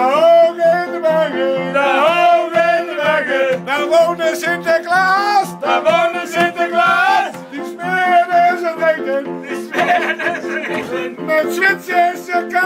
hoog in de bergen, daar hoog in de bergen. Daar woonde Sinterklaas, daar woonde Sinterklaas. Die smeren zijn regen, die smeren zijn regen. Met Zwitserse kaas.